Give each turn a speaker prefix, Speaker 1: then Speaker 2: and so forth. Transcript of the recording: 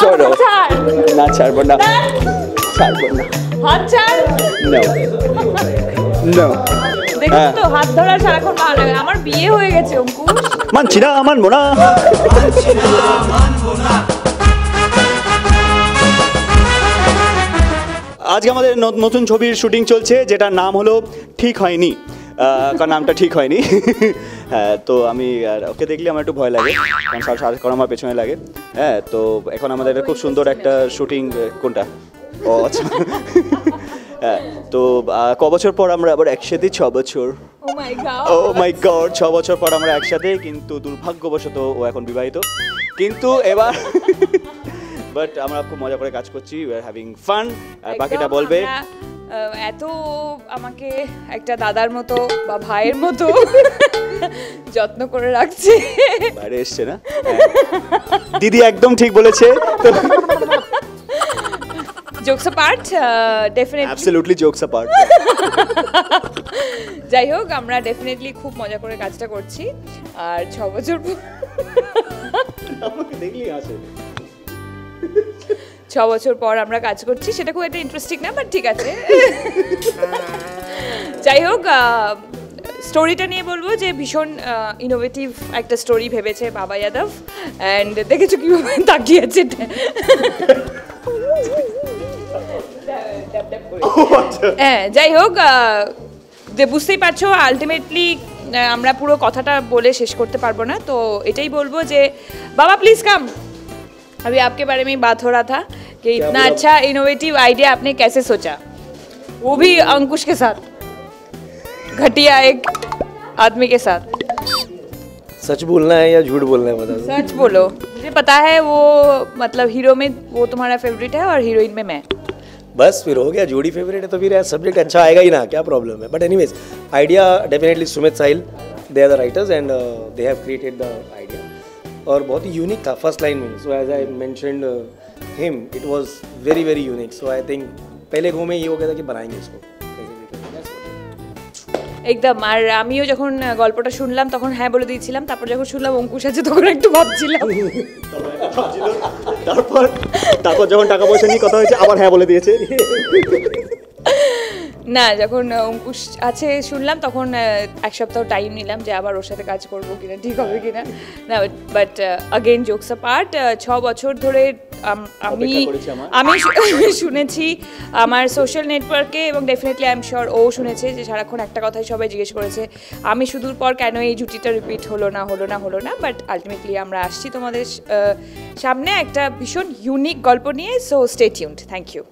Speaker 1: চলো
Speaker 2: ছাড়
Speaker 1: না ছাড়বো না ছাড়বো না
Speaker 2: হাত ছাড়
Speaker 1: নো নো
Speaker 2: দেখুন। তো হাত ধরা সারাক্ষণ ভালো লাগে আমার বিয়ে হয়ে গেছে অঙ্কুশ।
Speaker 1: মানছি না মানবো না। আজকে আমাদের ন- নতুন ছবির শুটিং চলছে যেটার নাম হলো ঠিক হয়নি। কারণ নামটা ঠিক হয়নি। হ্যাঁ তো আমি ওকে দেখলে আমার একটু ভয় লাগে। কারণ সারা সারা করা আমার পেছনে লাগে। হ্যাঁ তো এখন আমাদের খুব সুন্দর একটা শুটিং কোনটা? ও আচ্ছা। হ্যাঁ তো ক বছর পর আমরা আবার একসাথে? ছ বছর।
Speaker 2: ও মাই গড
Speaker 1: ও মাই গড ছ বছর পর আমরা একসাথে কিন্তু দুর্ভাগ্যবশত ও এখন বিবাহিত। কিন্তু এবার বাট আমরা খুব মজা করে কাজ করছি উই আর হ্যাভিং ফান আর বাকিটা বলবে?
Speaker 2: এত আমাকে একটা দাদার মতো বা ভাইয়ের মতো যত্ন করে রাখছে।
Speaker 1: বাইরে এসছে না? হ্যাঁ। দিদি একদম ঠিক বলেছে।
Speaker 2: Jokes part definitely
Speaker 1: absolutely jokes apart
Speaker 2: যাই হোক আমরা ডেফিনেটলি খুব মজা করে কাজটা করছি। আর ছ বছর
Speaker 1: দেখলেই আছে
Speaker 2: ছ বছর পর আমরা কাজ করছি, সেটা খুব একটা ইন্টারেস্টিং না বাট ঠিক আছে। যাই হোক স্টোরিটা নিয়ে বলব যে ভীষণ ইনোভেটিভ একটা স্টোরি ভেবেছে বাবা যাদব অ্যান্ড দেখেছ কীভাবে তাকিয়েছে হ্যাঁ যাই হোক বুঝতেই পারছ আলটিমেটলি আমরা পুরো কথাটা বলে শেষ করতে পারব না, তো এটাই বলব যে, বাবা প্লিজ কাম अभी आपके बारे में ही बात हो रहा था कि इतना अच्छा इनोवेटिव आइडिया आपने कैसे सोचा? वो भी अंकुश के साथ। घटिया एक आदमी के साथ।
Speaker 3: सच बोलना है या झूठ बोलना है बता
Speaker 2: सच बोलो। मुझे पता है वो मतलब हीरो में वो तुम्हारा फेवरेट है और हीरोइन में मैं।
Speaker 3: बस फिर हो गया जोड़ी फेवरेट है तो फिर यार सब्जेक्ट अच्छा आएगा ही ना क्या प्रॉब्लम है? But anyways idea definitely Sumit Sahil they are the writers and they have created the idea और बहुत ही यूनिक था फर्स्ट लाइन में so as I mentioned him it was very very unique so I think पहले go में ये हो गया था कि बनाएंगे इसको
Speaker 2: একদম আর আমিও যখন গল্পটা শুনলাম তখন হ্যাঁ বলে দিয়েছিলাম তারপর যখন শুনলাম অঙ্কুশ আছে তখন একটু ভাবছিলাম
Speaker 1: তারপর তারপর যখন টাকা পয়সা নিয়ে কথা হয়েছে আবার হ্যাঁ বলে দিয়েছে
Speaker 2: না যখন অঙ্কুশ আছে শুনলাম তখন এক সপ্তাহ টাইম নিলাম যে আবার ওর সাথে কাজ করব কিনা ঠিক হবে কিনা। না বাট আগেন জোকস পার্ট ছ বছর ধরে আম- আমি শুনেছি আমার সোশ্যাল নেটওয়ার্কে এবং ডেফিনেটলি আই এম শিওর ও শুনেছে যে সারাক্ষণ একটা কথাই সবাই জিজ্ঞেস করেছে আমি সুদূর পর কেন এই জুটিটা রিপিট হলো না হলো না হলো না বাট আলটিমেটলি আমরা আসছি তোমাদের সামনে একটা ভীষণ ইউনিক গল্প নিয়ে so stay tuned thank you